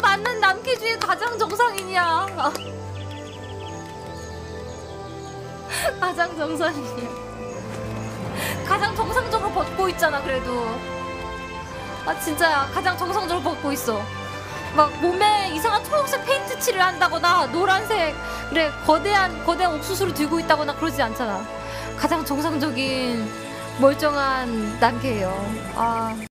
나는 남기 중에 가장 정상인이야. 가장 정상인이야. 가장 정상적으로 벗고 있잖아 그래도. 아 진짜야 가장 정상적으로 벗고 있어. 막 몸에 이상한 초록색 페인트 칠을 한다거나 노란색 그래 거대한 거대한 옥수수를 들고 있다거나 그러지 않잖아. 가장 정상적인 멀쩡한 남캐예요. 아.